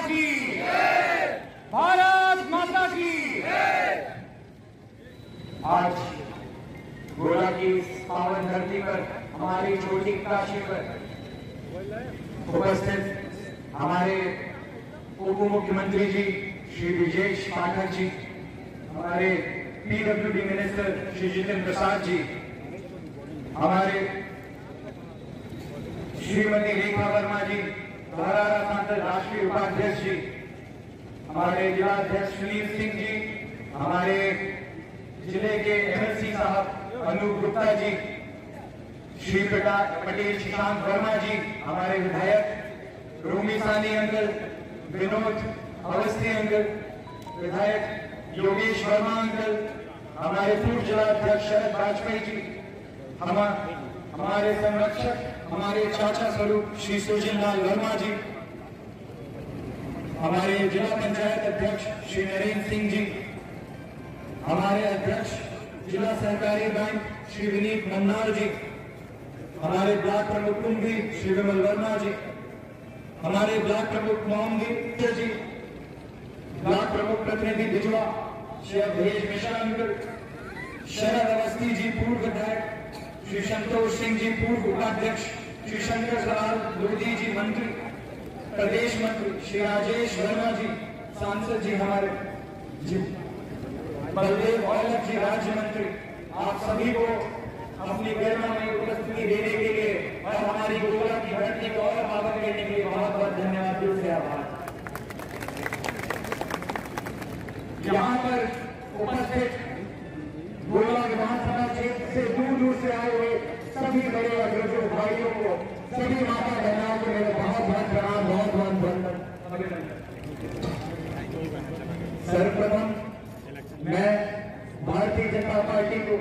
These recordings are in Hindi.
माता की। भारत माता की। आज गोला की पावन धरती पर, हमारी छोटी काशी पर उपस्थित हमारे उप मुख्यमंत्री जी, श्री विजेश पाठक जी, हमारे पीडब्ल्यूडी मिनिस्टर श्री जितेंद्र प्रसाद जी, हमारे श्रीमती रेखा वर्मा जी धरारा सांसद राष्ट्रीय उपाध्यक्ष जी, हमारे जिलाध्यक्ष सुनील सिंह जी, हमारे ज़िले के एमएलसी साहब अनूप गुप्ता जी, श्री प्रकाश पटेल शशांक वर्मा जी, हमारे विधायक रोमी सानी अंकल, विनोद अवस्थी अंकल, विधायक योगेश वर्मा अंकल, हमारे पूर्व जिलाध्यक्ष शरद वाजपेयी जी, हम हमारे संरक्षक हमारे चाचा स्वरूप, श्री सुजिन लाल वर्मा जी, हमारे जिला पंचायत अध्यक्ष श्री नरेंद्र सिंह जी, हमारे अध्यक्ष जिला सहकारी बैंक श्री विनीत मन्नार जी, हमारे ब्लॉक प्रमुख कुंभी श्री विमल वर्मा जी, हमारे ब्लॉक प्रमुख मोहम्मद जी, ब्लॉक प्रमुख प्रतिनिधि बिजवा श्री अवधेश मिश्रा अंकल, शरद अवस्थी जी, पूर्व विधायक श्री संतोष सिंह जी पूर्व उपाध्यक्ष, श्री शंकर लाल लोधी जी मंत्री, प्रदेश मंत्री, श्री राजेश वर्मा जी, सांसद जी हमारे, जी। बलदेव औलख जी राज्य मंत्री, आप सभी को अपनी गरिमामय उपस्थिति देने के लिए और हमारी गोला की धरती को और आगे लेने के लिए बहुत बहुत धन्यवाद, दिल से आभार। यहाँ पर उपस्थित गोला विधानसभा क्षेत्र से दूर दूर से आए हुए सभी बड़े अग्रजों भाइयों को सभी माता बहनों को मेरे बहुत बहुत प्रणाम, बहुत बहुत सर्वप्रथम मैं भारतीय जनता पार्टी को,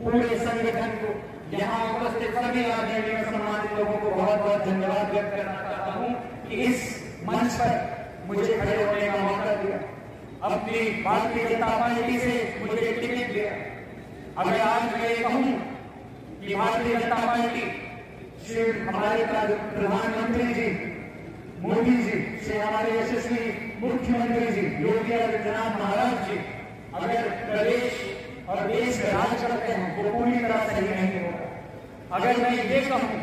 पूरे संगठन को, यहाँ उपस्थित सभी आदरणीय सम्मानित लोगों को बहुत बहुत धन्यवाद व्यक्त करना चाहता हूँ कि इस मंच पर मुझे खड़े होने का मौका दिया। अपनी भारतीय जनता पार्टी से मुझे टिकट दिया। अगर आज मैं कहूँ कि भारतीय जनता पार्टी, श्री हमारे प्रधानमंत्री जी, मोदी जी से हमारे यशस्वी मुख्यमंत्री जी, योगी आदित्यनाथ महाराज जी, अगर प्रदेश और देश में राज करते हैं, वो पूरी तरह सही नहीं होगा। अगर मैं ये कहूँ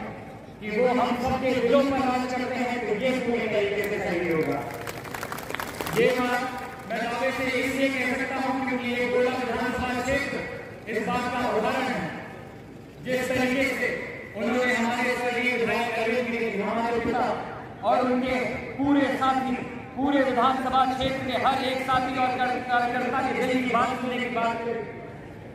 कि वो हम सबके दिलों पर राज करते हैं तो ये पूरी तरीके से सही होगा। ये बात मैं दावे से इसलिए कह सकता हूँ क्योंकि ये गोला विधानसभा क्षेत्र इस बात का उदाहरण है। जिस तरीके से उन्होंने हमारे विधायक अरविंद गिरी हमारे पिता और उनके पूरे साथी, पूरे विधानसभा क्षेत्र के हर एक साथी और कार्यकर्ता के दिल की बात सुनने की बात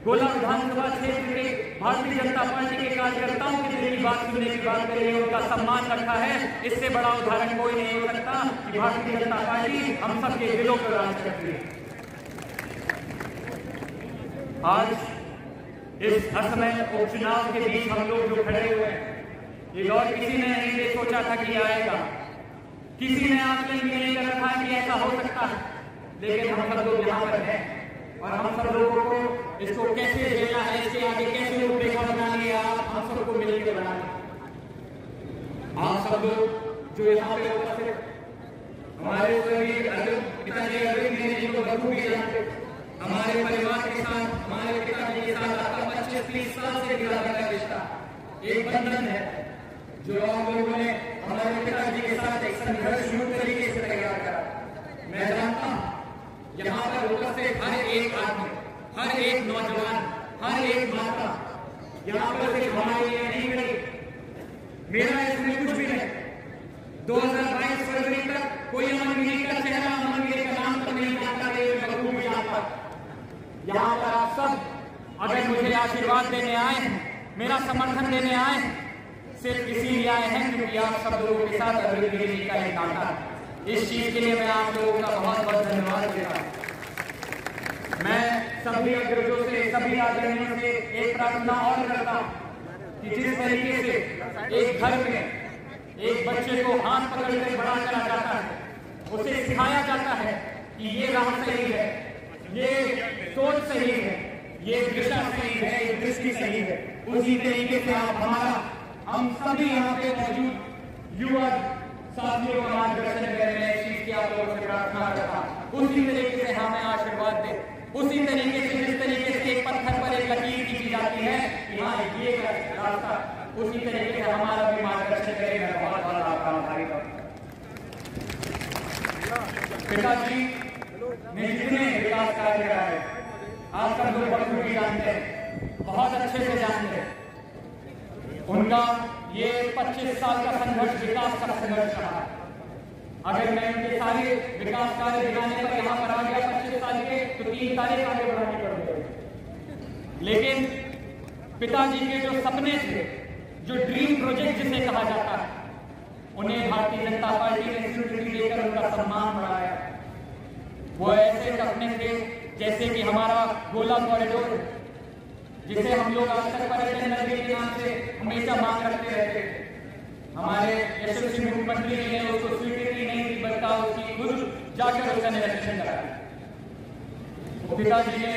गोला विधानसभा क्षेत्र के भारतीय जनता पार्टी के कार्यकर्ताओं के दिल की बात सुनने की बात करें, उनका सम्मान रखा है। इससे बड़ा उदाहरण कोई नहीं हो सकता कि भारतीय जनता पार्टी हम सबके दिलों पर राज करती है। आज इस असमय उपचुनाव के बीच हम लोग जो खड़े हुए हैं, ये दौर किसी ने नहीं सोचा था कि आएगा। किसी ने आकलन भी नहीं रखा कि ऐसा हो सकता है। लेकिन हम सब लोग यहाँ पर हैं और हम सब लोगों को इसको कैसे देना है, इसके आगे कैसे रूपरेखा बनानी है आप, हम सबको मिलकर बनानी आप सब लोग जो यहाँ पे उपस्थित हमारे पिताजी अरविंद जी को बखूबी जानते हमारे परिवार के साथ, हमारे पिताजी के साथ आपका पच्चीस, तीस साल से जुड़ा का रिश्ता। एक बंधन है जो आप लोगों ने हमारे पिताजी के साथ एक संघर्ष युक्त तरीके से तैयार करा। मैं जानता हूँ, यहाँ पर उपस्थित हर एक आदमी, हर एक नौजवान, हर एक माता, यहाँ पर सिर्फ़ हमारे लिए नहीं खड़ी मेरा इसमें कुछ भी नहीं। 2022 फरवरी तक कोई अमन गिरी का चेहरा अमन गिरी का नाम तो नहीं जानता रहे मैं बखूबी जानता यहाँ पर आप सब अगर मुझे आशीर्वाद देने आए हैं, मेरा समर्थन देने आए हैं, सिर्फ़ इसीलिए आए हैं क्योंकि आप सब लोगों के साथ अरविंद जी का एक नाता इस चीज़ के लिए मैं आप लोगों का बहुत बहुत धन्यवाद देता हूँ। मैं सभी अग्रजों से, सभी आदरणियों से एक प्रार्थना और करता हूँ कि जिस तरीके से एक घर में एक बच्चे को हाथ पकड़कर बड़ा करा जाता है, उसे सिखाया जाता है कि ये राह सही है। ये सोच सही है। ये दिशा सही है, ये दृष्टि सही है। उसी तरीके से आप हमारा, हम सभी यहाँ पे मौजूद युवा साथियों का मार्गदर्शन करें मैं इस चीज़ की आप लोगों से प्रार्थना करता हूँ। उसी तरीके से हमें आशीर्वाद दे। उसी तरीके से, जिस तरीके से एक पत्थर पर एक लकीर की जाती है कि हाँ ये रास्ता। उसी तरीके से हमारा भी मार्गदर्शन करे। मैं बहुत बहुत आपका आभारी पिताजी ने जितने विकास कार्य करा है। आप सब लोग बखूबी जानते हैं। बहुत अच्छे से जानते हैं। उनका ये 25 साल का संघर्ष, विकास का संघर्ष रहा है। अगर मैं उनके सारे विकास कार्य दिखाने पर यहाँ पर आ गया पच्चीस साल के तो तीन तारीख आगे बढ़ानी पड़ेगी लेकिन पिताजी के जो सपने थे, जो ड्रीम प्रोजेक्ट जिसे कहा जाता है, उन्हें भारतीय जनता पार्टी ने स्वीकृति देकर उनका सम्मान बढ़ाया। वो ऐसे थे जैसे कि हमारा गोला कॉरिडोर जिसे हम लोग आज तक पर्यटन नगरी के नाम से, हमेशा मांग रखते रहते थे। हमारे यशस्वी मुख्यमंत्री ने उसको स्वीकृति नहीं दी बल्कि उसकी खुद जाकर उसका निरीक्षण कराया। पिताजी ने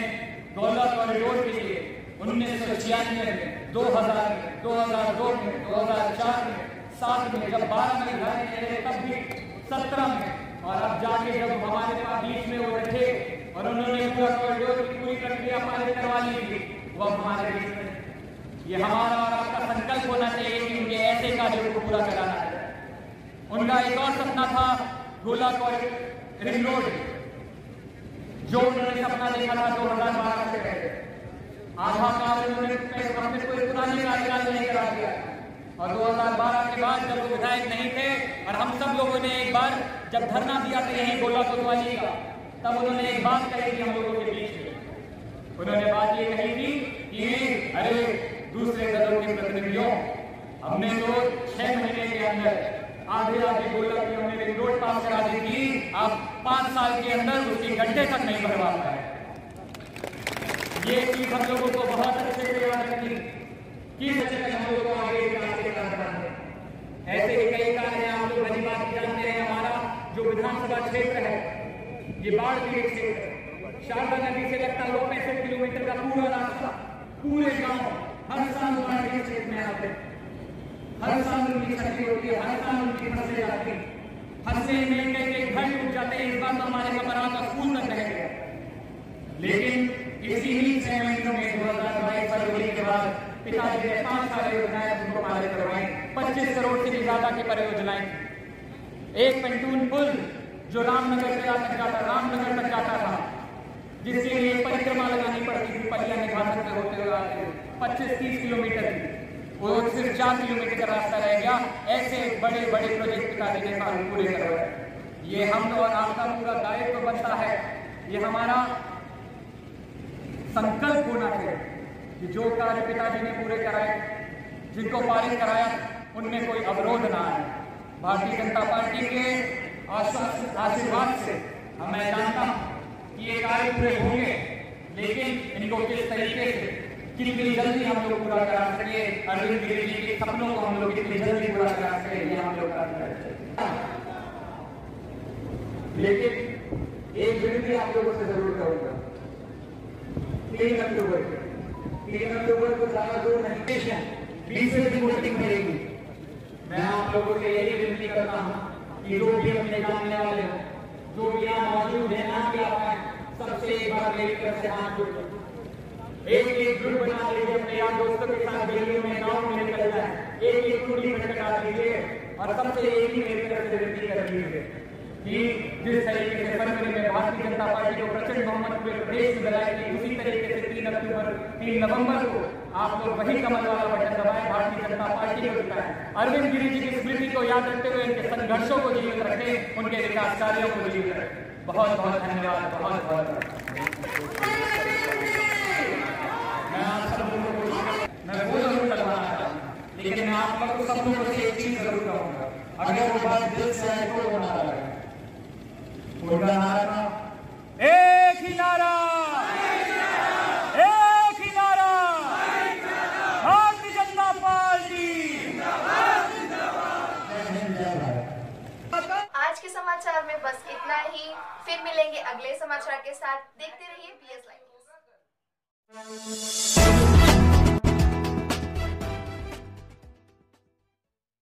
गौला कॉरिडोर के लिए उन्नीस सौ छियानवे में, दो हज़ार में, दो हज़ार दो में, दो हज़ार चार में, सात में, जब बारह में घर तब भी सत्रह में और अब जाके जब हमारे पास बीच में वो रखे और उन्होंने पूरा की प्रक्रिया पारित करवा ली थी वो अब हमारे बीच में ये हमारा और आपका संकल्प होना चाहिए कि उनके ऐसे कार्यों को पूरा कराना है। उनका एक और सपना था गोला कॉरिडोर रिंग रोड जो उन्होंने सपना देखा था दो हज़ार बारह से पहले आधा कार्य उन्होंने अपने कोई पुराने कार्यकाल में करा दिया। और 2012 बाद जब विधायक नहीं थे और हम सब लोगों ने एक बार जब धरना दिया था यही गोला कोतवाली का, तब उन्होंने एक बात कही थी हम लोगों के बीच में। उन्होंने बात ये कही थी कि, अरे, दूसरे दलों के प्रतिनिधियों, हमने तो छह महीने के अंदर आधे आधे गोला की हमने रोड पास करा दी थी अब पाँच साल के अंदर उसकी घंटे तक नहीं भरवा पाए ये चीज़ हम लोगों को बहुत अच्छे से याद रखनी, किस से हम लोगों को आगे विकास के है? ऐसे ही कई कार्य हैं, आप लोग भली बात जानते हैं, हमारा जो विधानसभा क्षेत्र है, ये बाढ़ पीड़ित क्षेत्र शारदा नदी से लगता है पैंसठ किलोमीटर का पूरा रास्ता, पूरे गाँव, हर साल बाढ़ पीड़ित क्षेत्र में आते हर साल उनकी क्षति होती है, हर साल उनकी फंसे जाती है। फंसे में कई कई घर टूट जाते हैं, इस बार तो हमारे कमरा का स्कूल तक रह गया लेकिन इसी ही छह महीनों में दो हज़ार बाईस फरवरी के बाद पिताजी ने पाँच सारे योजनाएँ उनको पारित करवाई। पच्चीस करोड़ से भी ज़्यादा की परियोजनाएँ एक पेंटून पुल जो रामनगर से तक जाता, रामनगर तक जाता था, जिसके लिए परिक्रमा लगानी पड़ती थी, पलिया निघासन से होते हुए पच्चीस, तीस किलोमीटर वो सिर्फ़ चार किलोमीटर का रास्ता रह गया। ऐसे बड़े बड़े प्रोजेक्ट पिताजी ने काम पूरे करवाए। ये हम और आपका पूरा दायित्व बनता है। ये हमारा संकल्प होना चाहिए। कि जो कार्य पिताजी ने पूरे कराए, जिनको पारित कराया, उनमें कोई अवरोध ना आए। भारतीय जनता पार्टी के आशीर्वाद से मैं जानता हूँ कि ये कार्य पूरे होंगे, लेकिन इनको किस तरीके से, कितनी जल्दी हम लोग पूरा करा सके, अरविंद गिरी के सपनों को हम लोग कितनी जल्दी पूरा करा सके, ये हम लोग लेकिन एक विनती आप लोगों से ज़रूर करूँगा तीन अक्टूबर तीन अक्टूबर को ज़्यादा दूर नहीं पेशन बीस की वोटिंग मिलेगी। मैं आप लोगों से यही विनती करता हूँ कि जो भी अपने जानने वाले हो, जो भी यहाँ मौजूद है ना भी आप सबसे एक बार मेरी तरफ़ से हाथ जोड़ एक एक ग्रुप बना लीजिए, अपने यार दोस्तों के साथ गलियों में, गाँव में निकल जाए। एक एक टूटी में कटा दीजिए और सबसे एक ही मेरी तरफ़ से विनती कर लीजिए। कि जिस तरीके से फरवरी में भारतीय जनता पार्टी को प्रचंड बहुमत पूरे प्रदेश में थी उसी तरीके से तीन अक्टूबर, तीन नवंबर को आप लोग वही कमल वाला बटन दबाए, भारतीय जनता पार्टी को जिताएँ। अरविंद गिरी जी की स्मृति को याद रखते हुए इनके संघर्षों को जीवित रखें, उनके विकास कार्यों को जीवित रखें। बहुत बहुत धन्यवाद, बहुत बहुत लेकिन मैं आप लोगों सब लोगों से एक चीज़ ज़रूर कहूँगा। अगर वो बात दिल से तो बना रहा फिर मिलेंगे अगले समाचार के साथ। देखते रहिए पीएस लाइव